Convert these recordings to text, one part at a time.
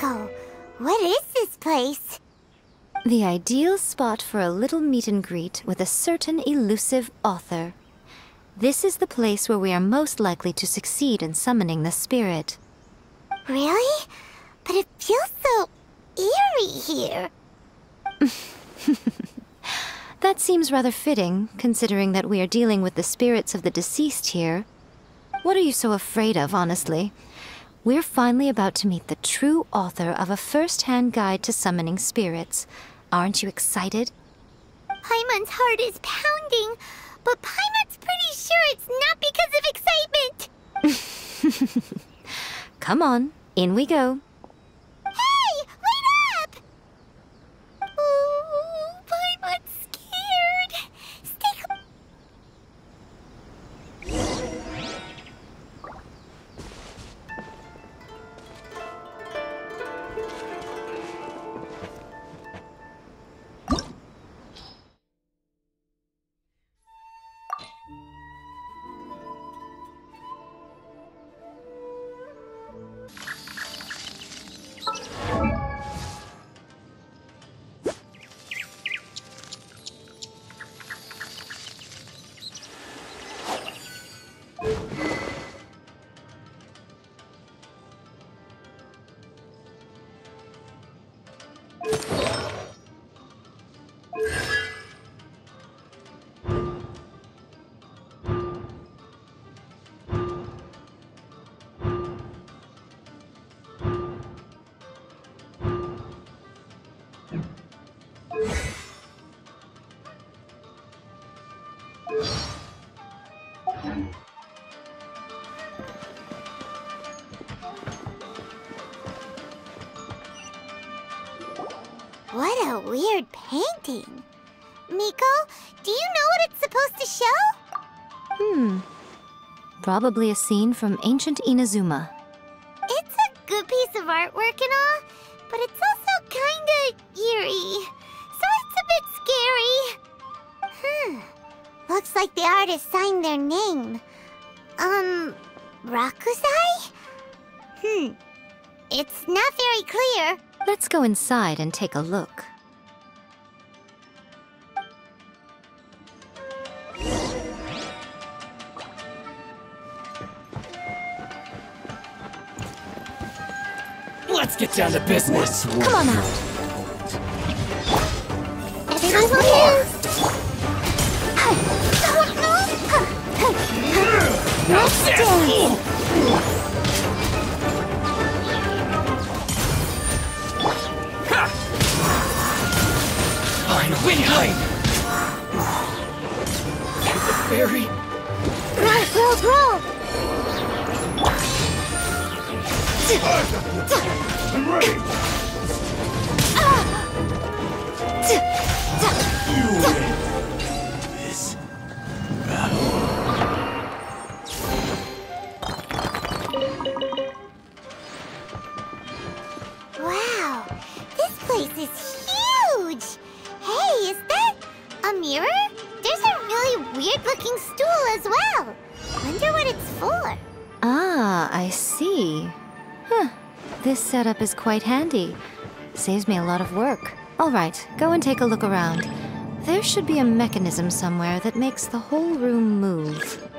What is this place? The ideal spot for a little meet and greet with a certain elusive author. This is the place where we are most likely to succeed in summoning the spirit. Really? But it feels so eerie here. that seems rather fitting, considering that we are dealing with the spirits of the deceased here. What are you so afraid of, honestly? We're finally about to meet the true author of a first-hand guide to summoning spirits. Aren't you excited? Paimon's heart is pounding, but Paimon's pretty sure it's not because of excitement. Come on, in we go. A weird painting. Miko, do you know what it's supposed to show? Hmm. Probably a scene from ancient Inazuma. It's a good piece of artwork and all, but it's also kinda eerie. So it's a bit scary. Hmm. Looks like the artist signed their name. Um, Rakusai? Hmm. It's not very clear. Let's go inside and take a look. Let's get down to business. Come on out. Everyone will Now this! Finally, behind! The fairy! Roll, roll, roll! I'm ready! You setup is quite handy. Saves me a lot of work. All right, go and take a look around. There should be a mechanism somewhere that makes the whole room move.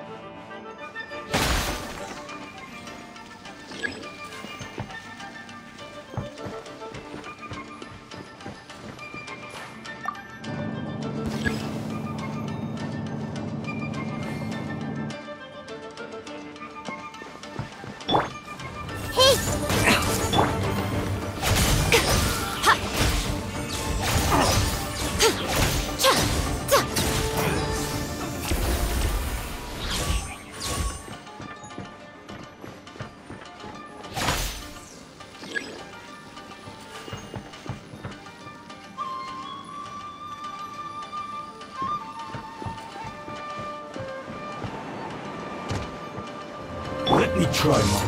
Try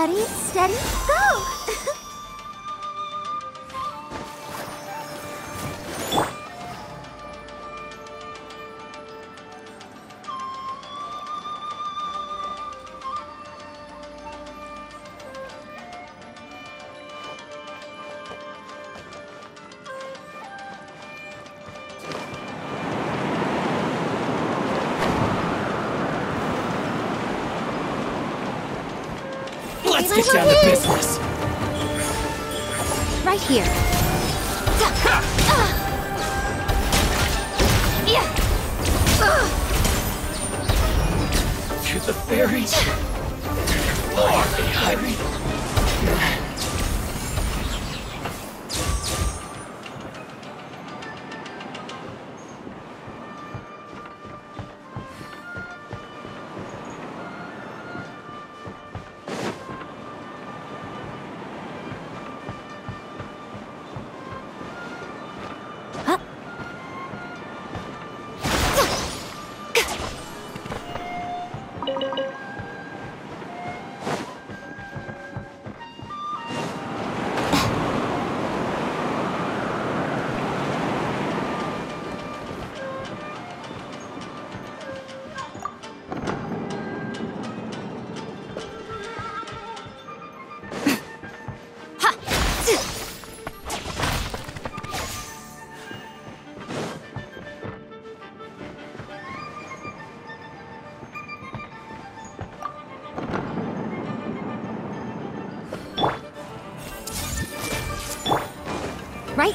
Ready, steady,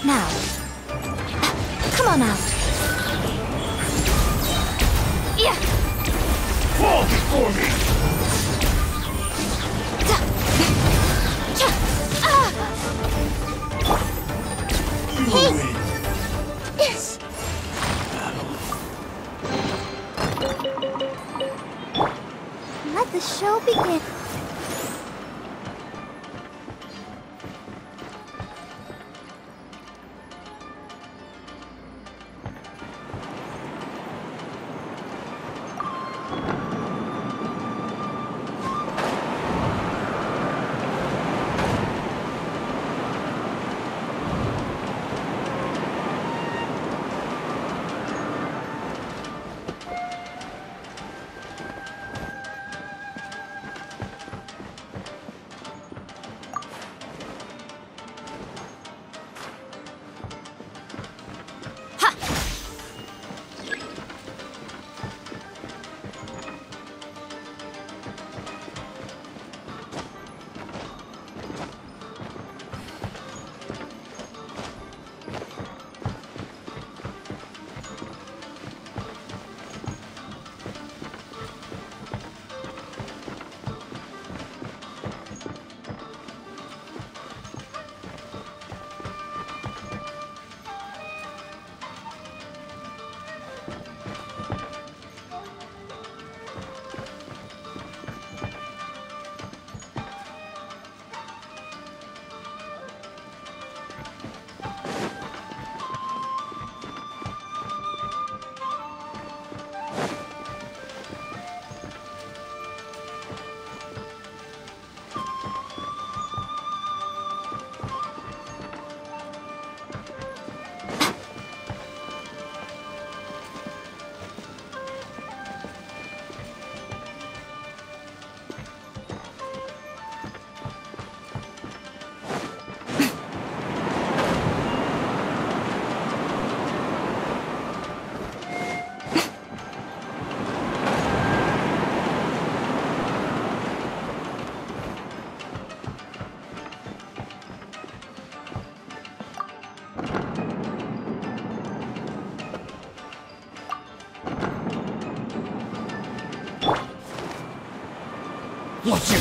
now.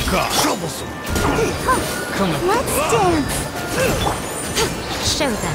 Troublesome. Let's dance. Show them.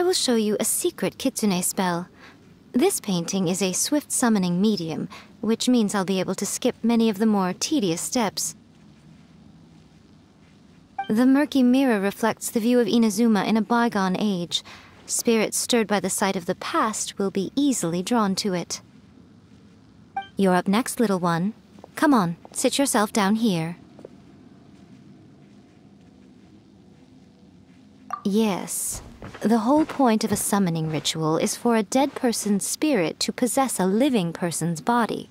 I will show you a secret kitsune spell. This painting is a swift summoning medium, which means I'll be able to skip many of the more tedious steps. The murky mirror reflects the view of Inazuma in a bygone age. Spirits stirred by the sight of the past will be easily drawn to it. You're up next, little one. Come on, sit yourself down here. Yes. The whole point of a summoning ritual is for a dead person's spirit to possess a living person's body.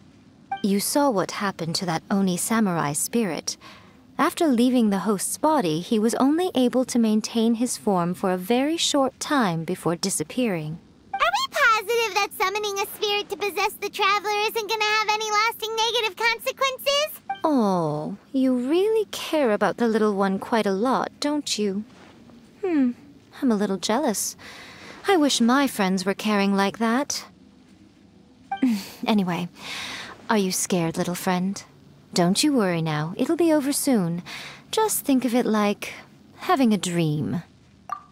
You saw what happened to that Oni samurai spirit. After leaving the host's body, he was only able to maintain his form for a very short time before disappearing. Are we positive that summoning a spirit to possess the traveler isn't gonna have any lasting negative consequences? Oh, you really care about the little one quite a lot, don't you? Hmm, I'm a little jealous. I wish my friends were caring like that. anyway, are you scared, little friend? Don't you worry now, it'll be over soon. Just think of it like having a dream.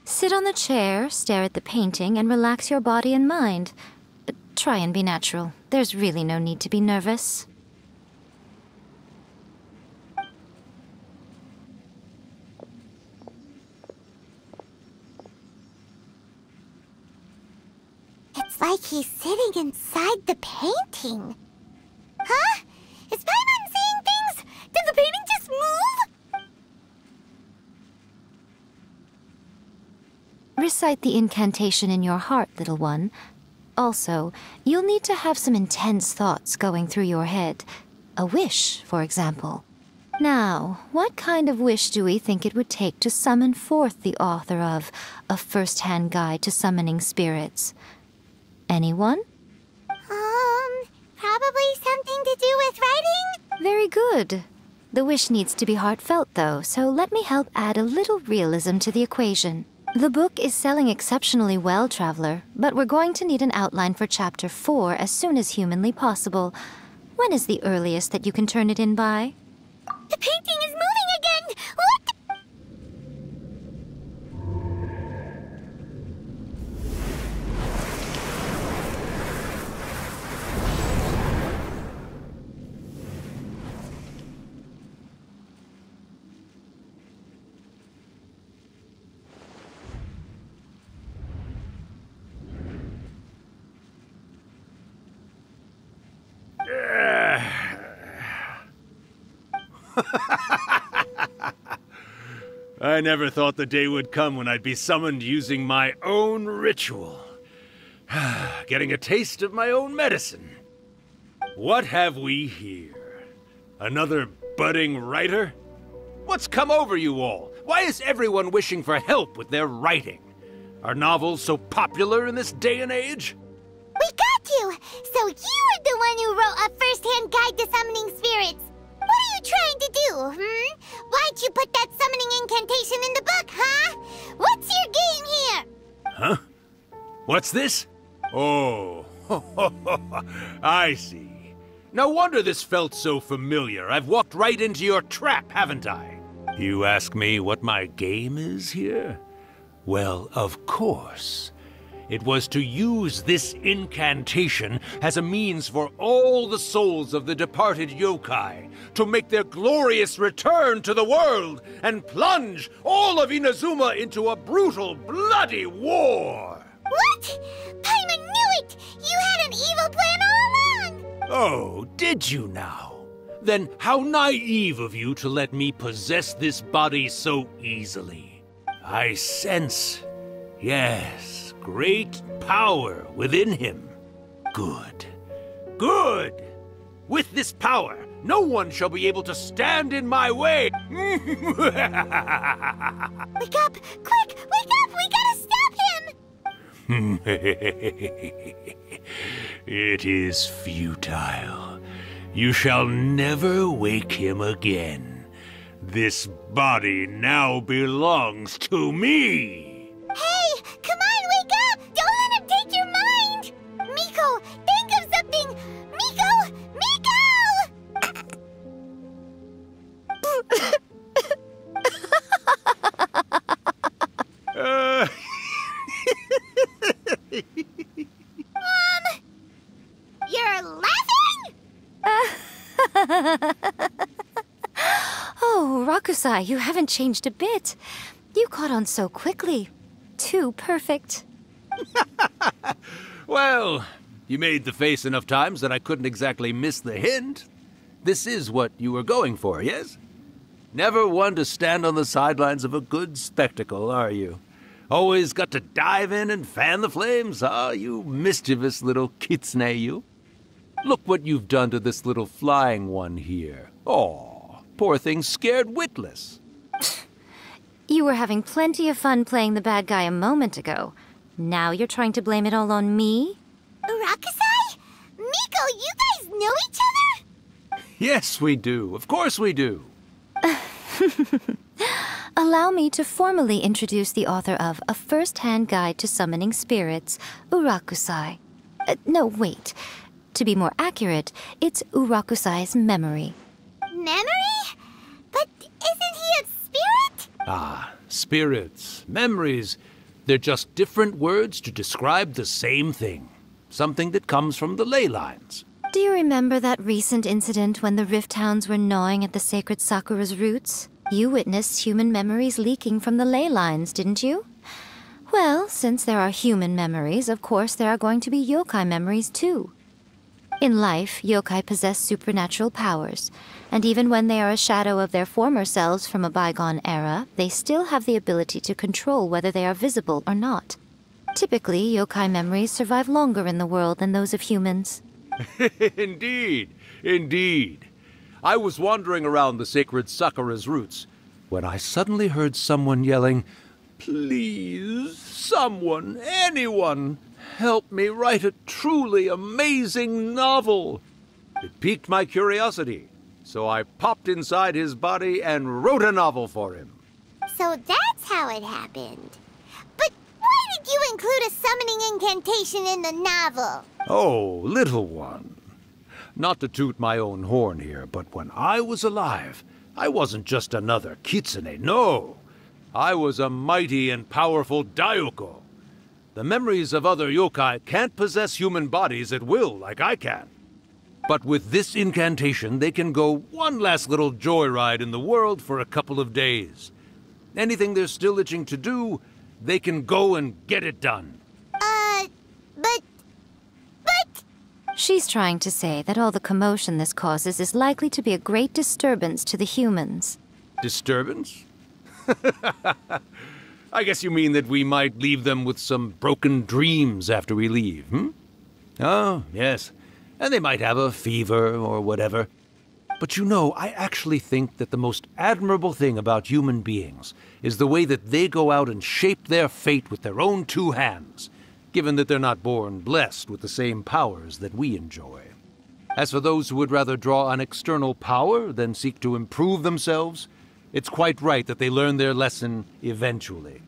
Sit on the chair, stare at the painting, and relax your body and mind. But try and be natural. There's really no need to be nervous. Like he's sitting inside the painting. Huh? Is Paimon seeing things? Did the painting just move? recite the incantation in your heart, little one. Also, you'll need to have some intense thoughts going through your head. A wish, for example. Now, what kind of wish do we think it would take to summon forth the author of A First Hand Guide to Summoning Spirits? Anyone? Um, probably something to do with writing? Very good. The wish needs to be heartfelt, though, so let me help add a little realism to the equation. The book is selling exceptionally well, Traveler, but we're going to need an outline for Chapter 4 as soon as humanly possible. When is the earliest that you can turn it in by? The painting is moving again! What the- I never thought the day would come when I'd be summoned using my own ritual. Getting a taste of my own medicine. What have we here? Another budding writer? What's come over you all? Why is everyone wishing for help with their writing? Are novels so popular in this day and age? We got you! So you are the one who wrote a first-hand guide to summoning spirits! What are you trying to do, hmm? Why'd you put that What's this? Oh, I see. No wonder this felt so familiar. I've walked right into your trap, haven't I? You ask me what my game is here? Well, of course. It was to use this incantation as a means for all the souls of the departed yokai to make their glorious return to the world and plunge all of Inazuma into a brutal, bloody war. What? Paimon knew it! You had an evil plan all along! Oh, did you now? Then how naive of you to let me possess this body so easily. I sense, yes, great power within him. Good. Good! With this power, no one shall be able to stand in my way. Wake up! Quick! Wake up! We gotta stop! It is futile. You shall never wake him again. This body now belongs to me. Hey! Come on, wake up! Don't let him take your mind! Miko, Rakusai, you haven't changed a bit. You caught on so quickly. Too perfect. well, you made the face enough times that I couldn't exactly miss the hint. This is what you were going for, yes? Never one to stand on the sidelines of a good spectacle, are you? Always got to dive in and fan the flames, ah, you mischievous little kitsune, you. Look what you've done to this little flying one here. Oh, poor thing scared witless. You were having plenty of fun playing the bad guy a moment ago. Now you're trying to blame it all on me? Rakusai? Miko, you guys know each other? Yes, we do. Of course we do. Allow me to formally introduce the author of A First Hand Guide to Summoning Spirits, Urakusai. Uh, no, wait. To be more accurate, it's Urakusai's memory. Memory? But isn't he a spirit? Ah, spirits, memories. They're just different words to describe the same thing. Something that comes from the ley lines. Do you remember that recent incident when the Rift Hounds were gnawing at the sacred Sakura's roots? You witnessed human memories leaking from the ley lines, didn't you? Well, since there are human memories, of course there are going to be yokai memories too. In life, yokai possess supernatural powers, and even when they are a shadow of their former selves from a bygone era, they still have the ability to control whether they are visible or not. Typically, yokai memories survive longer in the world than those of humans. indeed, indeed. I was wandering around the sacred Sakura's roots when I suddenly heard someone yelling, Please, someone, anyone, help me write a truly amazing novel. It piqued my curiosity, so I popped inside his body and wrote a novel for him. So that's how it happened. But why did you include a summoning incantation in the novel? Oh, little one. Not to toot my own horn here, but when I was alive, I wasn't just another kitsune, no. I was a mighty and powerful Daiyoukai. The memories of other yokai can't possess human bodies at will like I can. But with this incantation, they can go one last little joyride in the world for a couple of days. Anything they're still itching to do, they can go and get it done. Uh, but. But. She's trying to say that all the commotion this causes is likely to be a great disturbance to the humans. Disturbance? I guess you mean that we might leave them with some broken dreams after we leave, hmm? Oh, yes. And they might have a fever or whatever. But you know, I actually think that the most admirable thing about human beings is the way that they go out and shape their fate with their own two hands, given that they're not born blessed with the same powers that we enjoy. As for those who would rather draw on external power than seek to improve themselves, it's quite right that they learn their lesson eventually.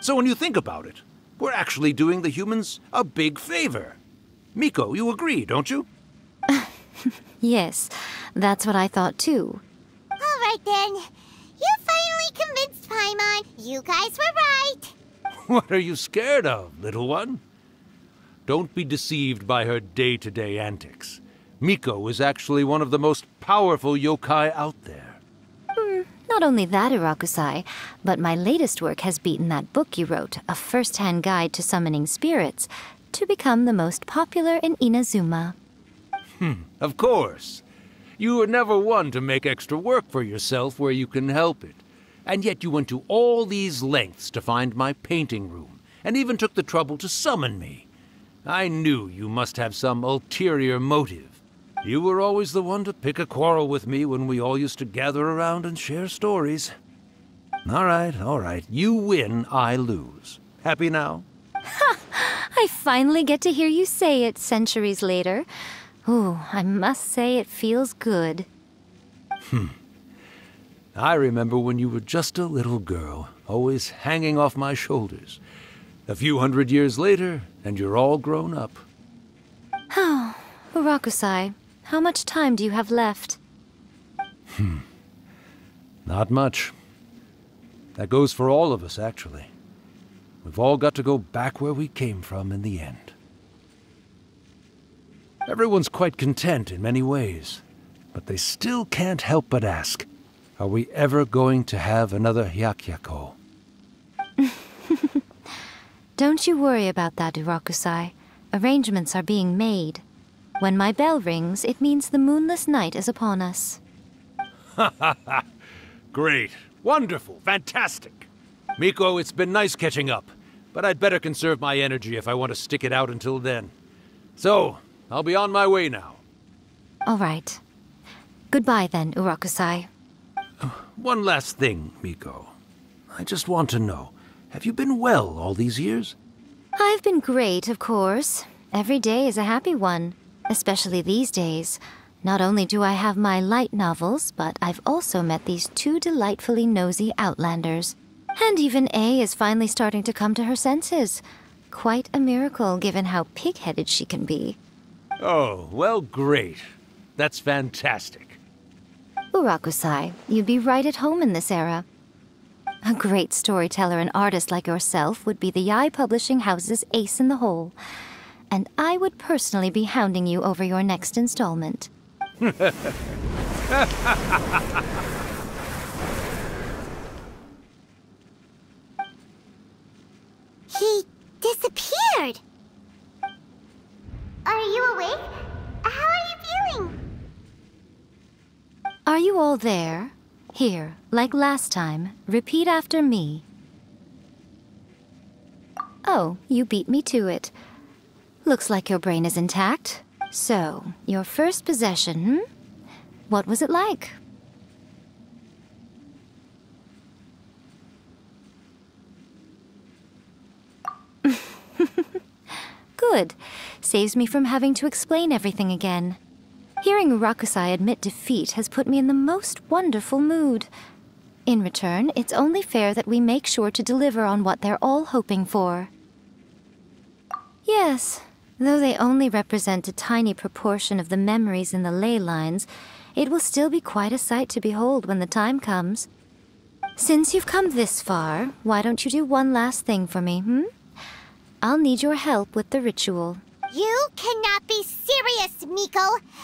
So when you think about it, we're actually doing the humans a big favor. Miko, you agree, don't you? Yes, that's what I thought too. All right then. You finally convinced Paimon. You guys were right. What are you scared of, little one? Don't be deceived by her day-to-day antics. Miko is actually one of the most powerful yokai out there. Not only that, Urakusai, but my latest work has beaten that book you wrote, A First-Hand Guide to Summoning Spirits, to become the most popular in Inazuma. Hmm, Of course. You were never one to make extra work for yourself where you can help it. And yet you went to all these lengths to find my painting room, and even took the trouble to summon me. I knew you must have some ulterior motive. You were always the one to pick a quarrel with me when we all used to gather around and share stories. All right, all right. You win, I lose. Happy now? I finally get to hear you say it centuries later. Ooh, I must say it feels good. Hmm. I remember when you were just a little girl, always hanging off my shoulders. A few hundred years later, and you're all grown up. Oh, Urakusai, how much time do you have left? Hmm. Not much. That goes for all of us, actually. We've all got to go back where we came from in the end. Everyone's quite content in many ways, but they still can't help but ask, are we ever going to have another Hyakkiyakou? Don't you worry about that, Urakusai. Arrangements are being made. When my bell rings, it means the moonless night is upon us. Ha ha ha! Great. Wonderful. Fantastic. Miko, it's been nice catching up, but I'd better conserve my energy if I want to stick it out until then. So, I'll be on my way now. All right. Goodbye then, Urakusai. One last thing, Miko. I just want to know have you been well all these years? I've been great, of course. Every day is a happy one, especially these days. Not only do I have my light novels, but I've also met these two delightfully nosy outlanders. And even Ei is finally starting to come to her senses. Quite a miracle given how pig-headed she can be. Oh, well, great. That's fantastic. Urakusai, you'd be right at home in this era. A great storyteller and artist like yourself would be the Yae Publishing House's ace in the hole and I would personally be hounding you over your next installment. he disappeared! Are you awake? How are you feeling? Are you all there? Here, like last time, repeat after me. Oh, you beat me to it. Looks like your brain is intact. So, your first possession, hmm? What was it like? Good. Saves me from having to explain everything again. Hearing Rakusai admit defeat has put me in the most wonderful mood. In return, it's only fair that we make sure to deliver on what they're all hoping for. Yes, though they only represent a tiny proportion of the memories in the ley lines, it will still be quite a sight to behold when the time comes. Since you've come this far, why don't you do one last thing for me, hmm? I'll need your help with the ritual. You cannot be serious, Miko.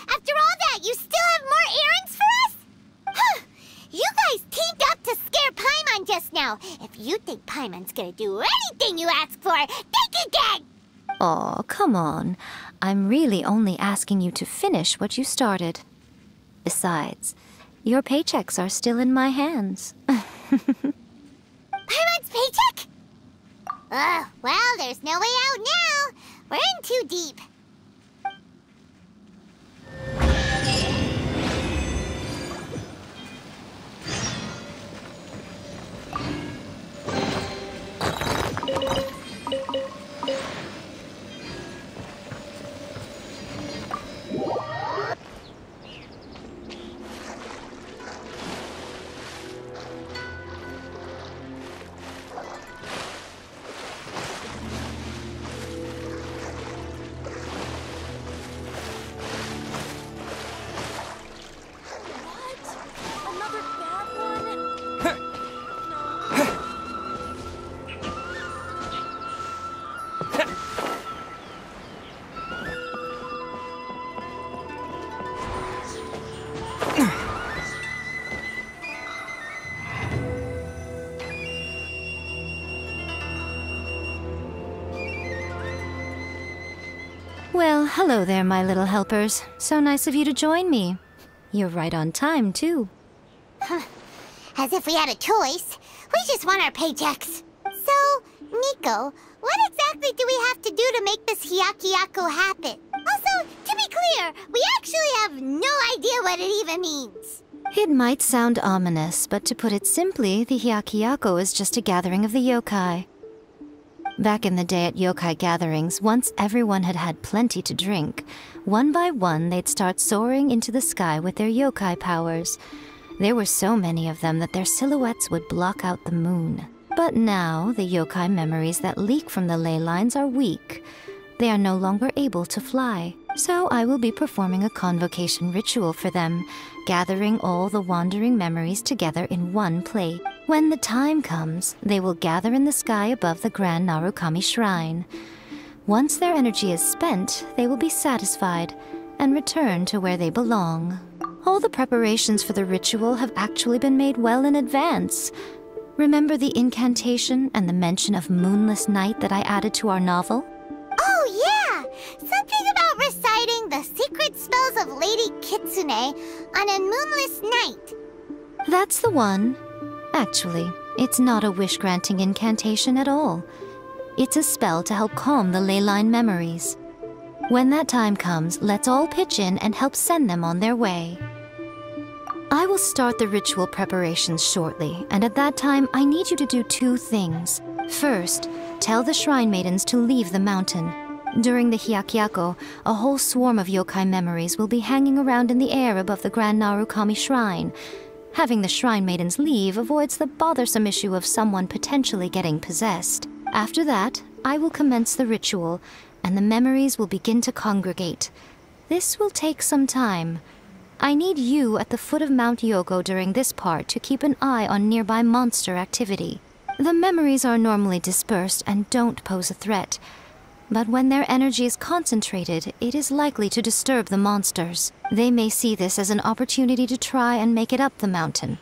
After all that, you still have more errands for us? You guys teamed up to scare Paimon just now. If you think Paimon's gonna do anything you ask for, think again! Aw, come on. I'm really only asking you to finish what you started. Besides, your paychecks are still in my hands. Paimon's paycheck? Ugh, well, there's no way out now. We're in too deep. Hello there, my little helpers. So nice of you to join me. You're right on time, too. As if we had a choice. We just want our paychecks. So, Miko, what exactly do we have to do to make this Hyakkiyakou happen? Also, to be clear, we actually have no idea what it even means. It might sound ominous, but to put it simply, the Hyakkiyakou is just a gathering of the yokai. Back in the day at yokai gatherings, once everyone had had plenty to drink, one by one they'd start soaring into the sky with their yokai powers. There were so many of them that their silhouettes would block out the moon. But now, the yokai memories that leak from the ley lines are weak. They are no longer able to fly. So I will be performing a convocation ritual for them, gathering all the wandering memories together in one plate. When the time comes, they will gather in the sky above the Grand Narukami Shrine. Once their energy is spent, they will be satisfied and return to where they belong. All the preparations for the ritual have actually been made well in advance. Remember the incantation and the mention of moonless night that I added to our novel? Oh, yeah! Something about reciting the secret spells of Lady Kitsune on a moonless night. That's the one. Actually, it's not a wish granting incantation at all. It's a spell to help calm the ley line memories. When that time comes, let's all pitch in and help send them on their way. I will start the ritual preparations shortly, and at that time, I need you to do two things. First, tell the shrine maidens to leave the mountain. During the Hyakkiyakou, a whole swarm of yokai memories will be hanging around in the air above the Grand Narukami Shrine. Having the shrine maidens leave avoids the bothersome issue of someone potentially getting possessed. After that, I will commence the ritual, and the memories will begin to congregate. This will take some time. I need you at the foot of Mount Yougou during this part to keep an eye on nearby monster activity. The memories are normally dispersed and don't pose a threat, but when their energy is concentrated, it is likely to disturb the monsters. They may see this as an opportunity to try and make it up the mountain.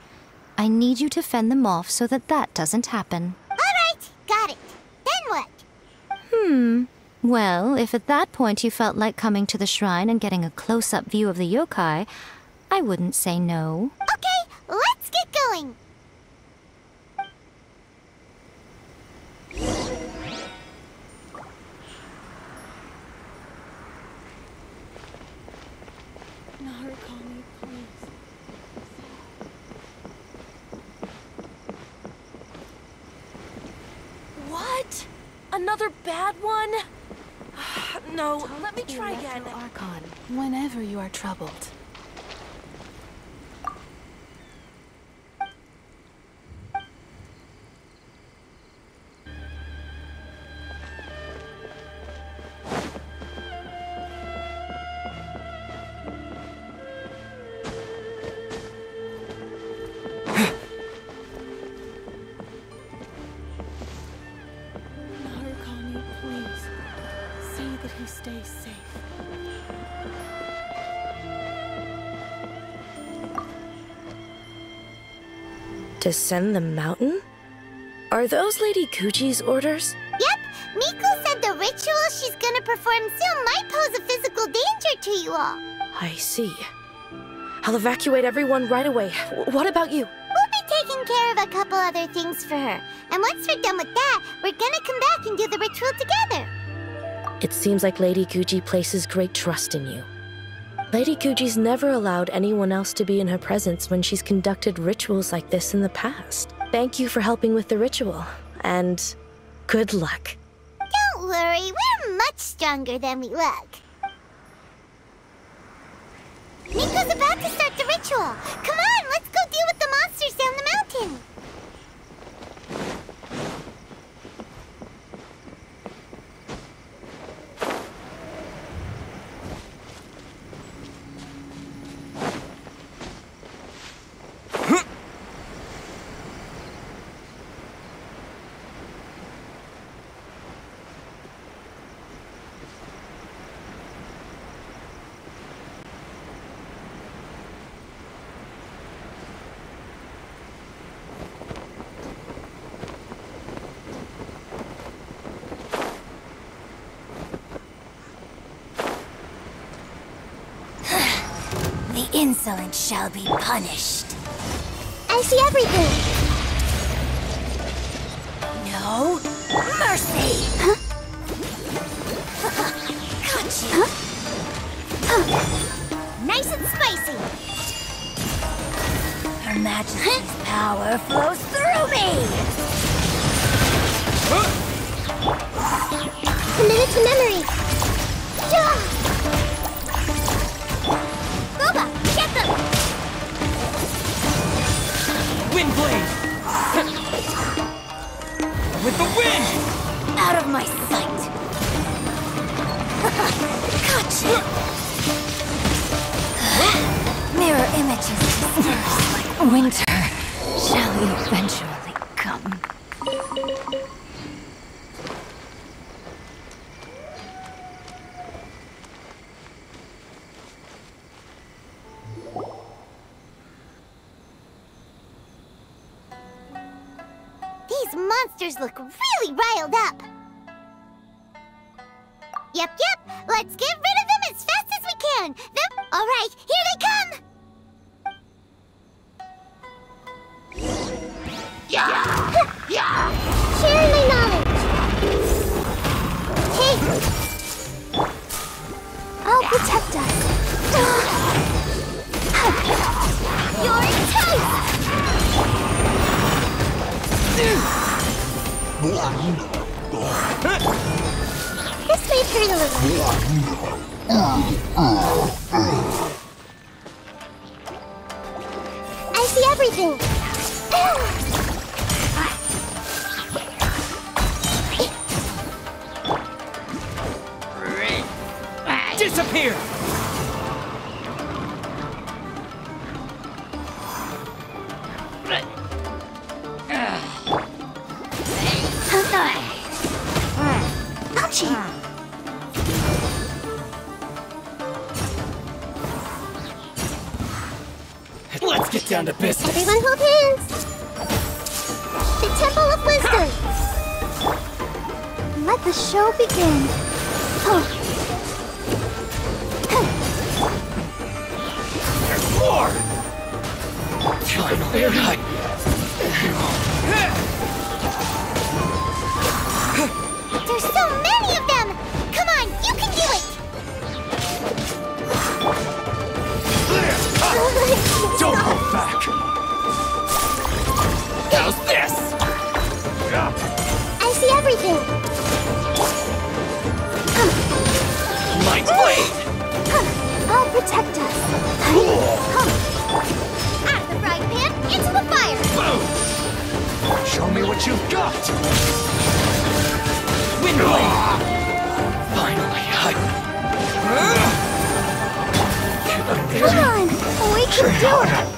I need you to fend them off so that that doesn't happen. Alright, got it. Then what? Hmm. Well, if at that point you felt like coming to the shrine and getting a close up view of the yokai, I wouldn't say no. Okay, let's get going. Narukami, please. What? Another bad one? no, let me try again. Archon, whenever you are troubled. Descend the mountain? Are those Lady Guji's orders? Yep, Miko said the ritual she's gonna perform soon might pose a physical danger to you all. I see. I'll evacuate everyone right away. W- What about you? We'll be taking care of a couple other things for her. And once we're done with that, we're gonna come back and do the ritual together. It seems like Lady Guji places great trust in you. Lady Guji's never allowed anyone else to be in her presence when she's conducted rituals like this in the past. Thank you for helping with the ritual, and good luck. Don't worry, we're much stronger than we look. Miko's about to start the ritual. Come on, let's go deal with the monsters down the mountain. The insolent shall be punished. I see everything. No mercy! Got you! Nice and spicy. Her Majesty's power flows through me! Commit it to memory. Windblade! With the wind! Out of my sight! Gotcha! Mirror images disperse like Winter shall you come. Sharing my knowledge. Hey. I'll protect us. You're toast. This may hurt a little. We can do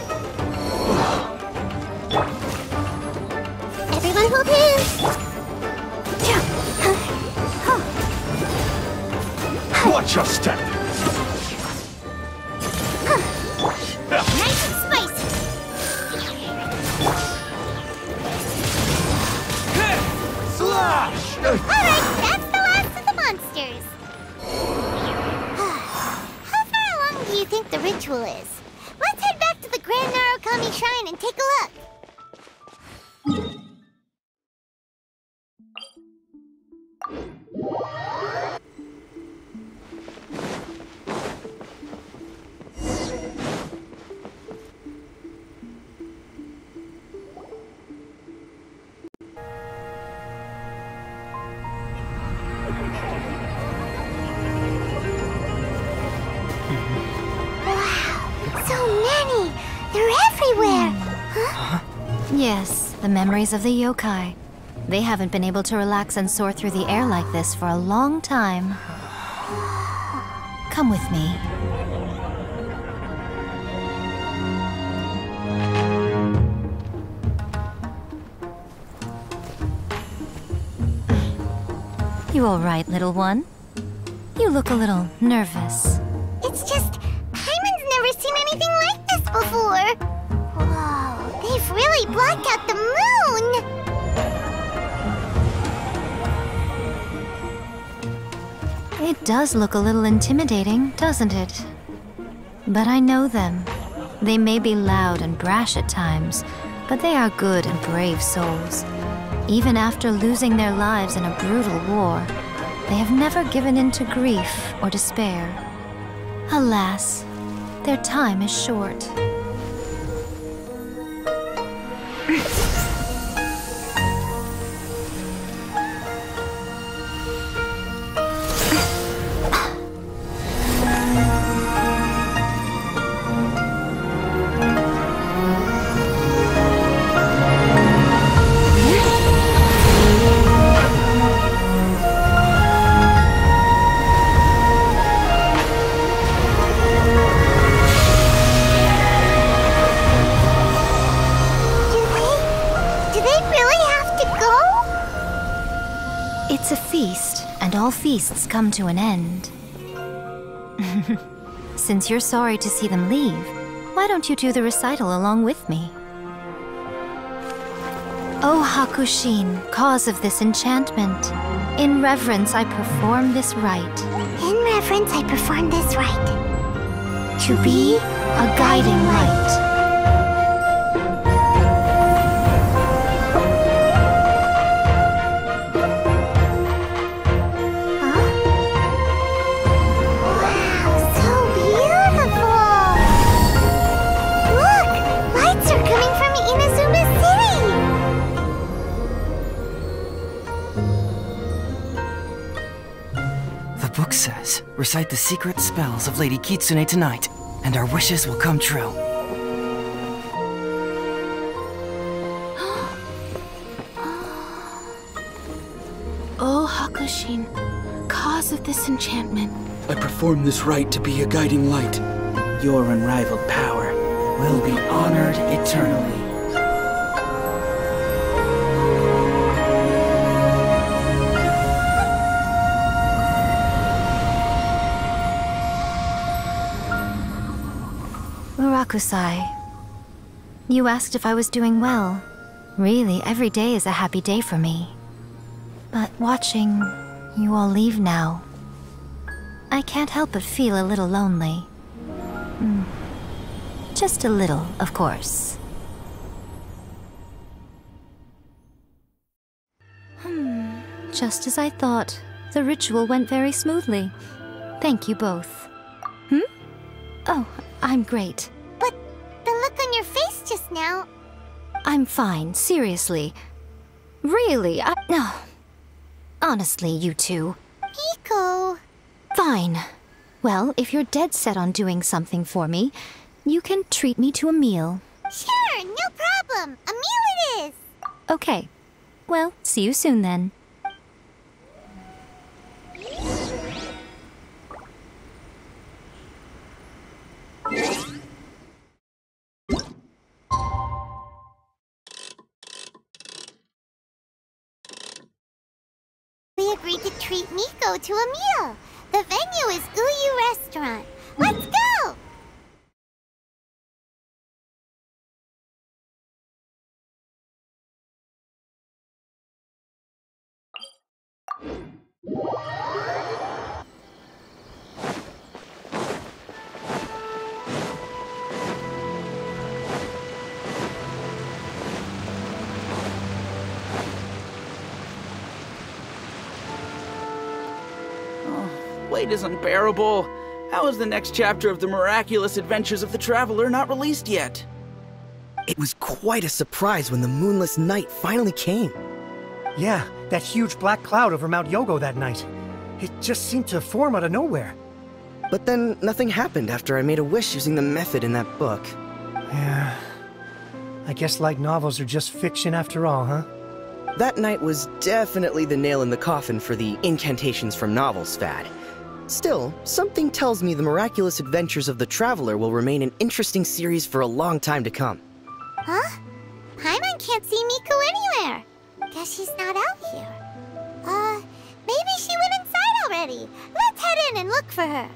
Yes, the memories of the yokai. They haven't been able to relax and soar through the air like this for a long time. Come with me. You all right, little one? You look a little nervous. It's just, Paimon's never seen anything like this before! Really blocked out the moon! It does look a little intimidating, doesn't it? But I know them. They may be loud and brash at times, but they are good and brave souls. Even after losing their lives in a brutal war, they have never given in to grief or despair. Alas, their time is short. Come to an end. Since you're sorry to see them leave, why don't you do the recital along with me? O Hakushin, cause of this enchantment, in reverence I perform this rite. In reverence, I perform this rite. To be a guiding light. Recite the secret spells of Lady Kitsune tonight, and our wishes will come true. O oh, Hakushin, cause of this enchantment, I perform this rite to be a guiding light. Your unrivaled power will be honored eternally. Hakusai. You asked if I was doing well. Really, every day is a happy day for me. But watching you all leave now, I can't help but feel a little lonely. Mm. Just a little, of course. Hmm, just as I thought, the ritual went very smoothly. Thank you both. Hmm? Oh, I'm great your face just now. I'm fine, seriously. Really, I. No. Honestly, you two. Miko. Fine. Well, if you're dead set on doing something for me, you can treat me to a meal. Sure, no problem. A meal it is. Okay. Well, see you soon then. agreed to treat Miko to a meal. The venue is Uyuu Restaurant. Let's go! Wait is unbearable. How is the next chapter of the miraculous adventures of the Traveler not released yet? It was quite a surprise when the moonless night finally came. Yeah, that huge black cloud over Mount Yougou that night. It just seemed to form out of nowhere. But then nothing happened after I made a wish using the method in that book. Yeah. I guess light novels are just fiction after all, huh? That night was definitely the nail in the coffin for the incantations from novels fad. Still, something tells me the miraculous adventures of the Traveler will remain an interesting series for a long time to come. Huh? Paimon can't see Miko anywhere. Guess she's not out here. Uh, maybe she went inside already. Let's head in and look for her.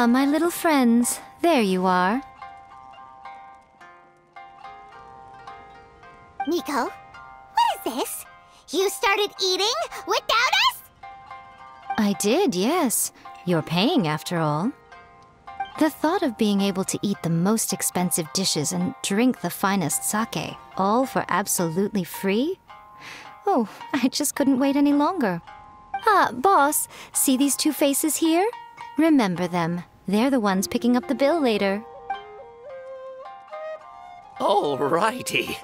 Ah, my little friends. There you are. Miko, what is this? You started eating without us? I did, yes. You're paying after all. The thought of being able to eat the most expensive dishes and drink the finest sake, all for absolutely free? Oh, I just couldn't wait any longer. Ah, boss, see these two faces here? Remember them. They're the ones picking up the bill later. Alrighty.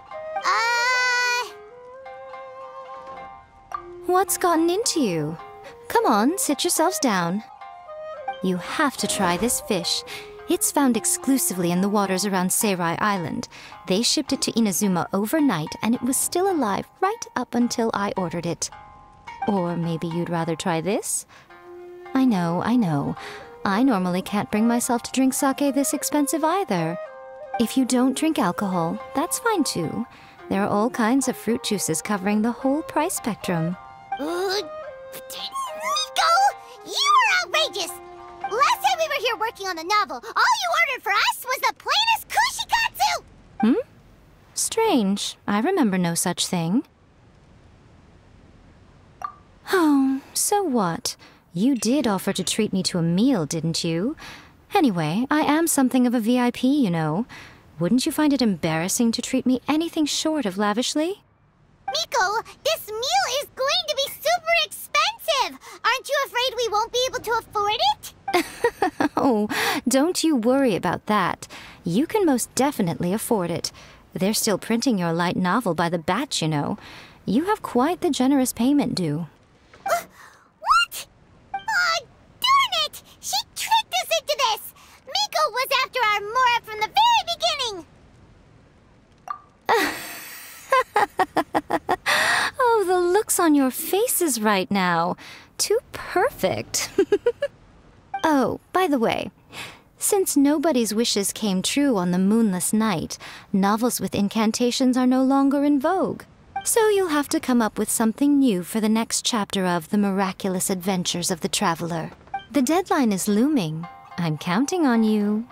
Uh, What's gotten into you? Come on, sit yourselves down. You have to try this fish. It's found exclusively in the waters around Seirai Island. They shipped it to Inazuma overnight, and it was still alive right up until I ordered it. Or maybe you'd rather try this? I know, I know. I normally can't bring myself to drink sake this expensive either. If you don't drink alcohol, that's fine too. There are all kinds of fruit juices covering the whole price spectrum. uh, Miko, you are outrageous. Last time we were here working on the novel, all you ordered for us was the plainest kushikatsu. Hmm? Strange. I remember no such thing. Oh, so what? You did offer to treat me to a meal, didn't you? Anyway, I am something of a VIP, you know. Wouldn't you find it embarrassing to treat me anything short of lavishly? Miko, this meal is going to be super expensive. Aren't you afraid we won't be able to afford it? oh, don't you worry about that. You can most definitely afford it. They're still printing your light novel by the batch, you know. You have quite the generous payment due. Aw, darn it! She tricked us into this! Miko was after our Mora from the very beginning! oh, the looks on your faces right now. Too perfect. oh, by the way, since nobody's wishes came true on the moonless night, novels with incantations are no longer in vogue. So you'll have to come up with something new for the next chapter of The Miraculous Adventures of the Traveler. The deadline is looming. I'm counting on you.